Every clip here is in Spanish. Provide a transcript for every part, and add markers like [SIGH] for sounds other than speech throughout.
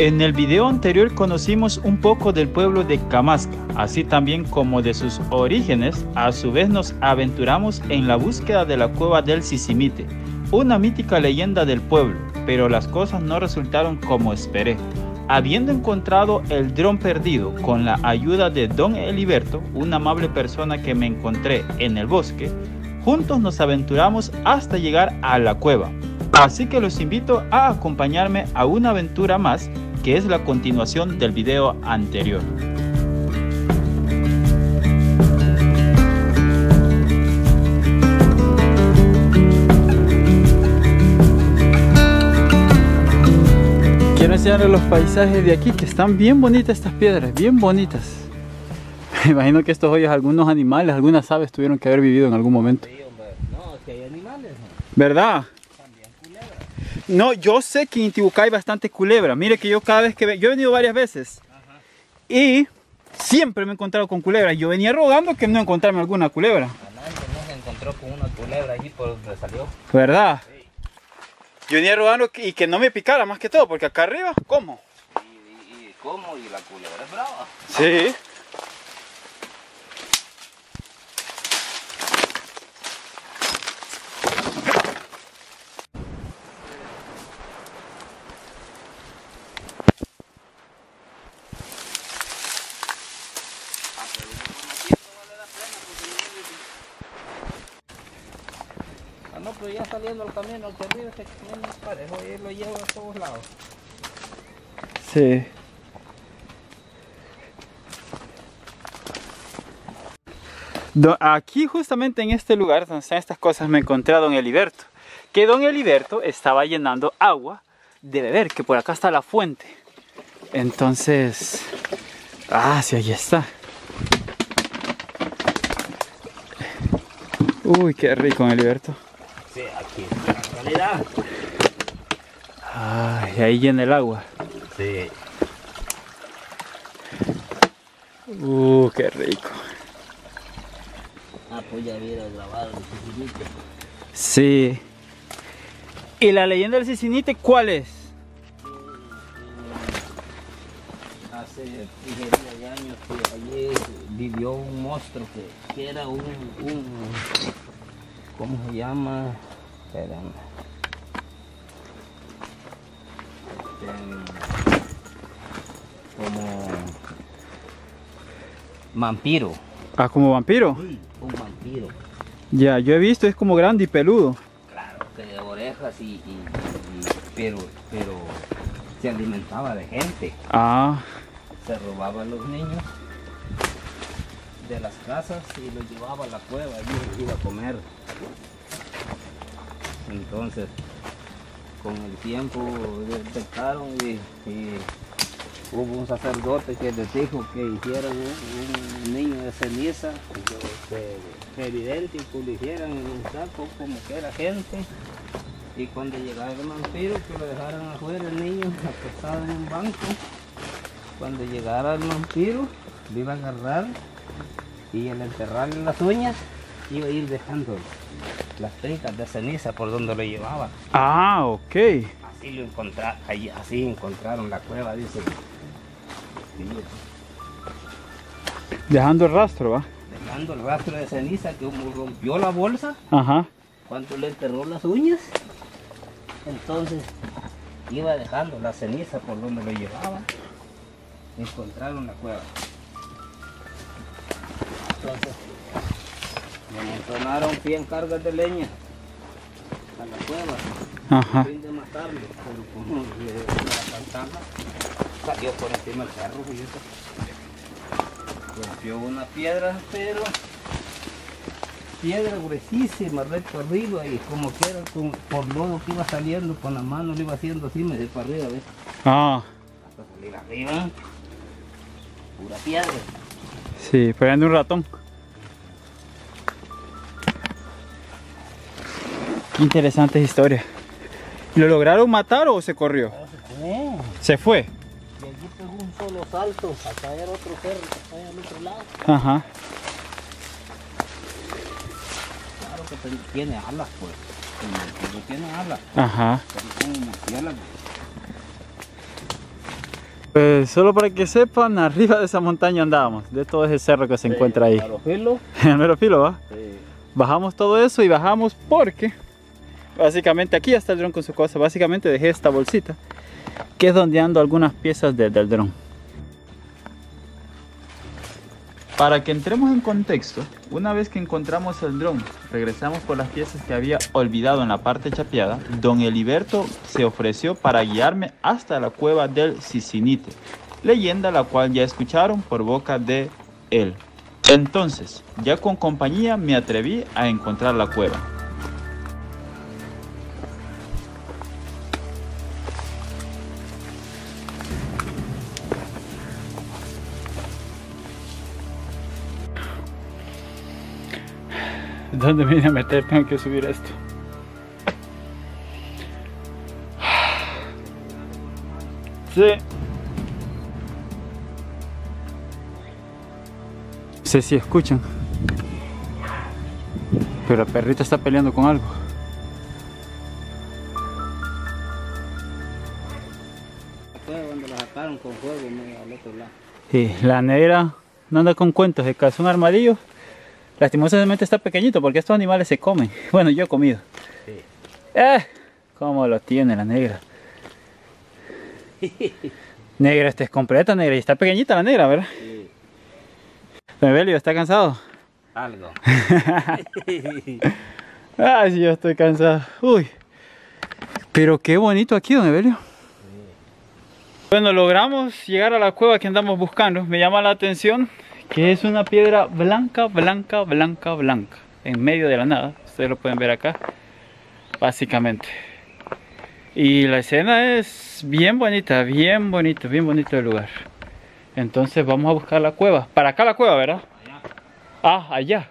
En el video anterior conocimos un poco del pueblo de Camasca, así también como de sus orígenes. A su vez nos aventuramos en la búsqueda de la cueva del Sisimite, una mítica leyenda del pueblo, pero las cosas no resultaron como esperé. Habiendo encontrado el dron perdido con la ayuda de Don Eliberto, una amable persona que me encontré en el bosque, juntos nos aventuramos hasta llegar a la cueva. Así que los invito a acompañarme a una aventura más que es la continuación del video anterior. Quiero enseñarles los paisajes de aquí, que están bien bonitas estas piedras, bien bonitas. [LAUGHS] Me imagino que estos hoyos, algunos animales, algunas aves tuvieron que haber vivido en algún momento. No, es que hay animales. ¿Verdad? No, yo sé que en Intibucá hay bastante culebra. Mire que yo cada vez que... Yo he venido varias veces. Y siempre me he encontrado con culebra. Yo venía rogando que no encontrarme alguna culebra. no se encontró con una culebra allí por donde salió. ¿Verdad? Yo venía rogando y que no me picara más que todo, porque acá arriba, ¿cómo? Y, y, ¿cómo? Y la culebra es brava. Sí. Ya saliendo al camino, al arriba ese camino es parejo y lo llevo a todos lados. Sí. Aquí justamente en este lugar donde están estas cosas me encontré a don Eliberto. Que don Eliberto estaba llenando agua de beber, que por acá está la fuente. Entonces... Ah, sí, ahí está. Uy, qué rico, Eliberto. Aquí en realidad. Ay, ahí llena el agua. Sí. Uh, qué rico. Ah, pues ya hubiera grabado el Cicinite. Sí. ¿Y la leyenda del Cicinite cuál es? Hace ingeniería de años que allí vivió un monstruo que, que era un, un ¿cómo se llama? Espérame. Como vampiro. Ah, como vampiro. Un vampiro. Ya, yo he visto, es como grande y peludo. Claro, que de orejas y, y- y- pero, pero se alimentaba de gente. Ah, Se robaba a los niños de las casas y los llevaba a la cueva y iba a comer. Entonces, con el tiempo detectaron y, y hubo un sacerdote que les dijo que hicieran un, niño de ceniza, que evidente y que hicieran en un saco como que era gente. Y cuando llegara el vampiro, que lo dejaran afuera el niño acostado en un banco. Cuando llegara el vampiro, lo iba a agarrar y al enterrarle las uñas, iba a ir dejando las trincas de ceniza por donde lo llevaba. ah, ok. Así lo encontraron, así encontraron la cueva, dice. Dejando el rastro, ¿va? dejando el rastro de ceniza que rompió la bolsa Ajá. cuando le enterró las uñas. Entonces iba dejando la ceniza por donde lo llevaba. Encontraron la cueva. Entonces montonaron 100 cargas de leña a la cueva. Ajá. Fin de matarlo, pero como le la pantalla salió por encima del carro y eso. Rompió una piedra, pero piedra gruesísima, recto arriba y como que era con- por lodo que iba saliendo con la mano, lo iba haciendo así, me para arriba, ¿ves? Ah, Hasta salir arriba, pura piedra. Sí, pegando un ratón. Qué interesante historia. ¿Lo lograron matar o se corrió? Eh, Se fue. y allí pegó un solo salto a caer otro perro que está allá al otro lado. Ajá. Claro que tiene alas, pues. No tiene alas, Ajá. pero murciélago. Pues solo para que sepan, arriba de esa montaña andábamos, de todo ese cerro que se encuentra ahí. Filos. [LAUGHS] En el filo, ¿va? Sí. Bajamos todo eso y bajamos porque básicamente aquí está el dron con su cosa. Básicamente dejé esta bolsita que es donde ando algunas piezas de- del dron. Para que entremos en contexto, una vez que encontramos el dron, regresamos por las piezas que había olvidado en la parte chapeada, don Eliberto se ofreció para guiarme hasta la cueva del Sisinite, leyenda la cual ya escucharon por boca de él. Entonces, ya con compañía me atreví a encontrar la cueva. ¿Dónde me vine a meter? Tengo que subir esto. Sí. No sé si escuchan. Pero la perrita está peleando con algo. Cuando la sacaron con fuego al otro lado. Sí, la negra no anda con cuentos de calzón armadillo. Lastimosamente está pequeñito porque estos animales se comen. Bueno, yo he comido. Sí. ¡Eh! ¿Cómo lo tiene la negra? [LAUGHS] negra, esta es completa, negra. Y está pequeñita la negra, ¿verdad? Sí. Bebelio, ¿está cansado? Algo. [LAUGHS] Ay, sí, yo estoy cansado. Uy. Pero qué bonito aquí, don Evelio. Bueno, logramos llegar a la cueva que andamos buscando. Me llama la atención que es una piedra blanca, blanca, blanca, blanca. En medio de la nada. Ustedes lo pueden ver acá. Básicamente. Y la escena es bien bonita, bien bonito, bien bonito el lugar. Entonces vamos a buscar la cueva. Para acá la cueva, ¿verdad? Ah, allá.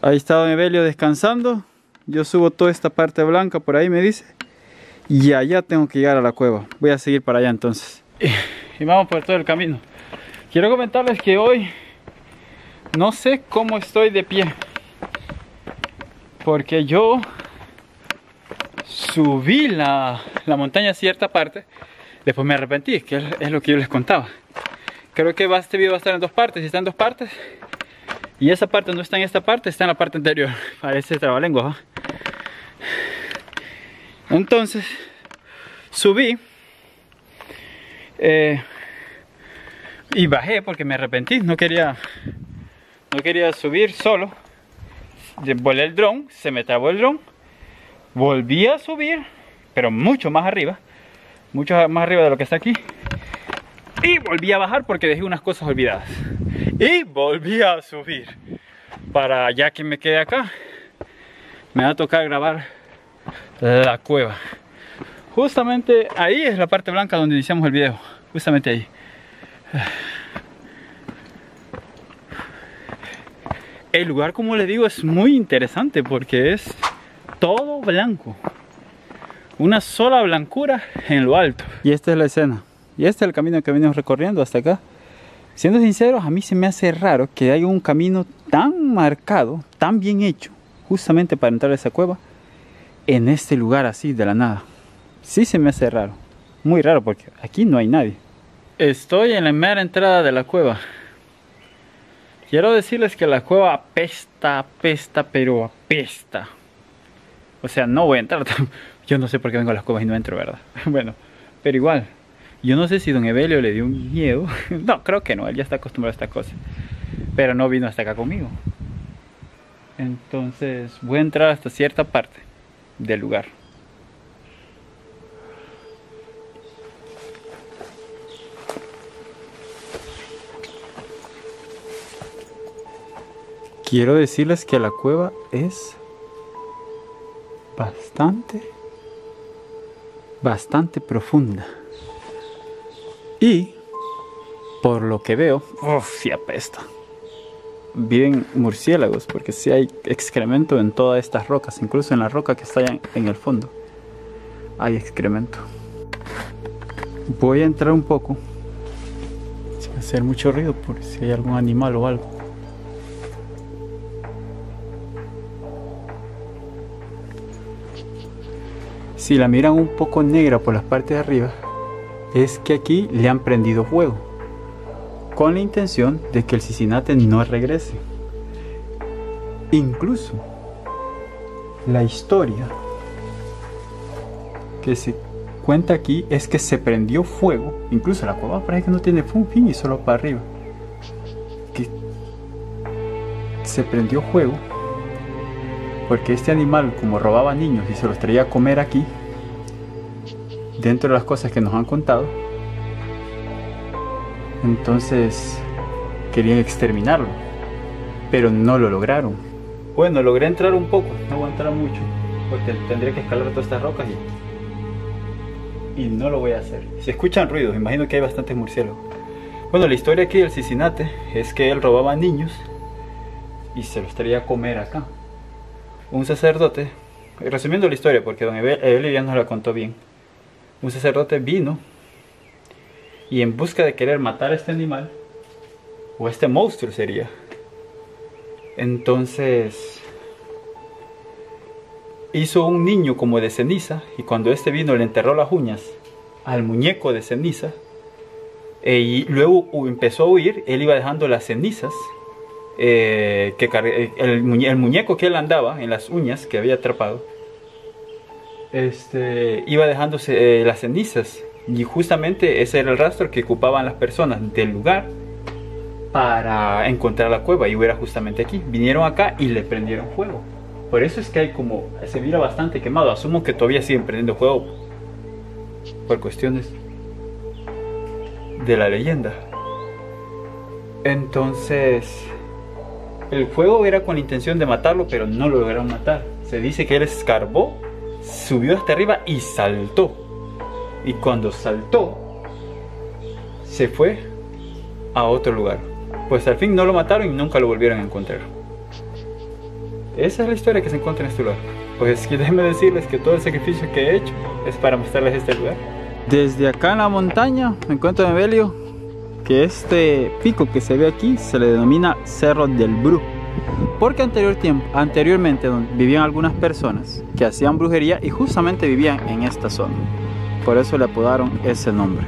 Ahí está Don Evelio descansando. Yo subo toda esta parte blanca por ahí, me dice. Y allá tengo que llegar a la cueva. Voy a seguir para allá entonces. [LAUGHS] Y vamos por todo el camino. Quiero comentarles que hoy no sé cómo estoy de pie. Porque yo subí la, la montaña a cierta parte. Después me arrepentí, que es, lo que yo les contaba. Creo que este video va a estar en dos partes. Si está en dos partes, y esa parte no está en esta parte, está en la parte anterior. [LAUGHS] Parece trabalengua. ¿va? Entonces, subí eh, y bajé porque me arrepentí. No quería, no quería subir solo. Volé el dron, se me trabó el dron. Volví a subir, pero mucho más arriba. Mucho más arriba de lo que está aquí. Y volví a bajar porque dejé unas cosas olvidadas. Y volví a subir. Para ya que me quede acá, me va a tocar grabar la cueva. Justamente ahí es la parte blanca donde iniciamos el video. Justamente ahí. El lugar, como les digo, es muy interesante porque es todo blanco. Una sola blancura en lo alto. Y esta es la escena. Y este es el camino que venimos recorriendo hasta acá. Siendo sinceros, a mí se me hace raro que haya un camino tan marcado, tan bien hecho, justamente para entrar a esa cueva, en este lugar así de la nada. Sí se me hace raro. Muy raro porque aquí no hay nadie. Estoy en la mera entrada de la cueva. Quiero decirles que la cueva apesta, apesta, pero apesta. O sea, no voy a entrar. [LAUGHS] Yo no sé por qué vengo a las cuevas y no entro, ¿verdad? [LAUGHS] Bueno, pero igual. Yo no sé si don Evelio le dio un miedo. [LAUGHS] No, creo que no. Él ya está acostumbrado a esta cosa. Pero no vino hasta acá conmigo. Entonces voy a entrar hasta cierta parte del lugar. Quiero decirles que la cueva es bastante, bastante profunda. Y por lo que veo, uff, sí apesta. Viven murciélagos porque sí hay excremento en todas estas rocas, incluso en la roca que está allá en el fondo. Hay excremento. Voy a entrar un poco sin hacer mucho ruido por si hay algún animal o algo. Si la miran un poco negra por las partes de arriba, es que aquí le han prendido fuego, con la intención de que el Cicinate no regrese. Incluso la historia que se cuenta aquí es que se prendió fuego, incluso la cueva parece que no tiene fin y solo para arriba. Que se prendió fuego porque este animal como robaba niños y se los traía a comer aquí, dentro de las cosas que nos han contado, entonces querían exterminarlo, pero no lo lograron. Bueno, logré entrar un poco, no voy a entrar mucho, porque tendría que escalar todas estas rocas y, y no lo voy a hacer. Si escuchan ruidos, imagino que hay bastantes murciélagos. Bueno, la historia aquí del Cicinate es que él robaba niños y se los traía a comer acá. Un sacerdote, resumiendo la historia, porque don Evelio ya nos la contó bien, un sacerdote vino y en busca de querer matar a este animal, o este monstruo sería, entonces hizo un niño como de ceniza y cuando este vino le enterró las uñas al muñeco de ceniza eh, y luego empezó a huir, él iba dejando las cenizas, eh, que el, el, muñeco que él andaba en las uñas que había atrapado, este, iba dejándose eh, las cenizas y justamente ese era el rastro que ocupaban las personas del lugar para encontrar la cueva y era justamente aquí. Vinieron acá y le prendieron fuego. Por eso es que hay como, se mira bastante quemado. Asumo que todavía siguen prendiendo fuego por cuestiones de la leyenda. Entonces, el fuego era con la intención de matarlo, pero no lo lograron matar. Se dice que él escarbó subió hasta arriba y saltó. Y cuando saltó, se fue a otro lugar. Pues al fin no lo mataron y nunca lo volvieron a encontrar. Esa es la historia que se encuentra en este lugar. Pues déjenme decirles que todo el sacrificio que he hecho es para mostrarles este lugar. Desde acá en la montaña me encuentro en Evelio que este pico que se ve aquí se le denomina Cerro del Bru porque anterior tiempo, anteriormente vivían algunas personas que hacían brujería y justamente vivían en esta zona. Por eso le apodaron ese nombre.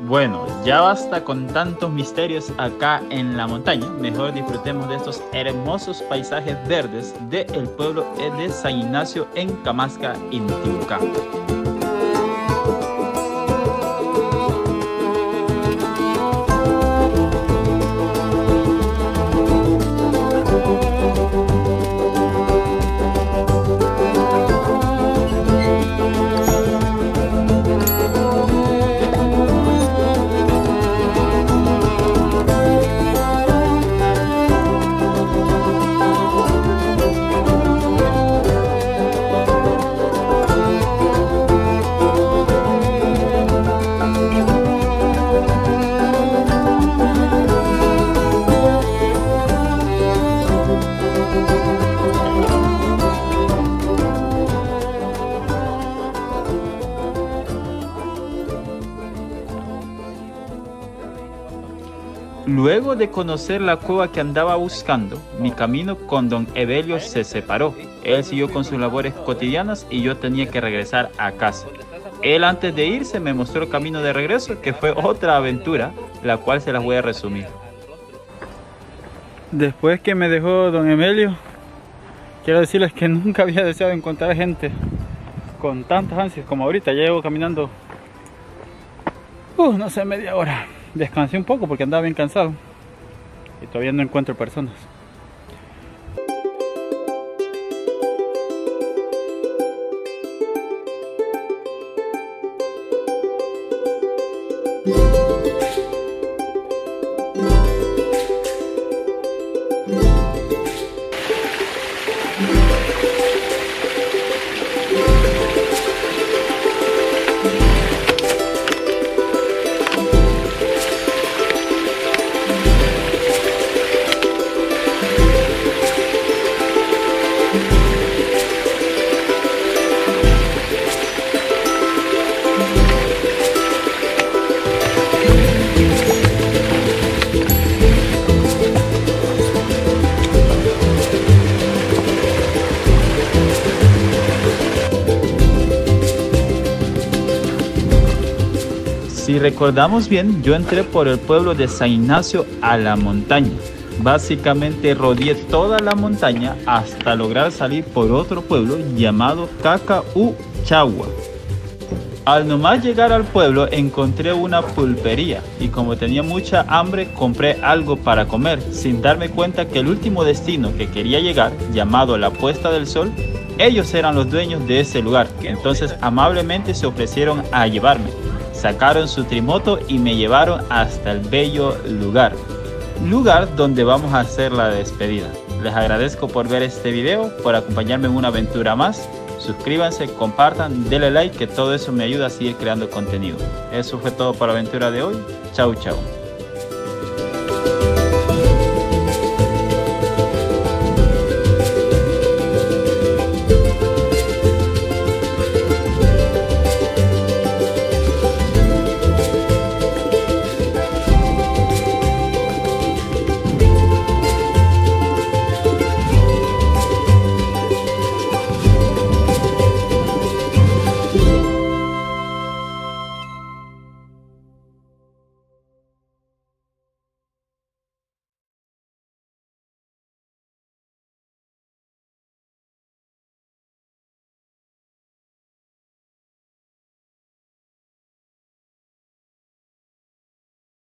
Bueno, ya basta con tantos misterios acá en la montaña. Mejor disfrutemos de estos hermosos paisajes verdes del pueblo de San Ignacio en Camasca, Intibucán. Luego de conocer la cueva que andaba buscando, mi camino con don Evelio se separó. Él siguió con sus labores cotidianas y yo tenía que regresar a casa. Él antes de irse me mostró el camino de regreso, que fue otra aventura, la cual se las voy a resumir. Después que me dejó don Emelio, quiero decirles que [LAUGHS] nunca había deseado encontrar gente con tantas ansias como ahorita. Ya llevo caminando, uh, no sé, media hora descansé un poco porque andaba bien cansado y todavía no encuentro personas. Si recordamos bien, yo entré por el pueblo de San Ignacio a la montaña. Básicamente rodeé toda la montaña hasta lograr salir por otro pueblo llamado Cacauchagua. Al nomás llegar al pueblo encontré una pulpería y como tenía mucha hambre compré algo para comer sin darme cuenta que el último destino que quería llegar, llamado la puesta del sol, ellos eran los dueños de ese lugar. Entonces amablemente se ofrecieron a llevarme. Sacaron su trimoto y me llevaron hasta el bello lugar. Lugar donde vamos a hacer la despedida. Les agradezco por ver este video, por acompañarme en una aventura más Suscríbanse, compartan, denle like, que todo eso me ayuda a seguir creando contenido. Eso fue todo por la aventura de hoy. Chau, chau.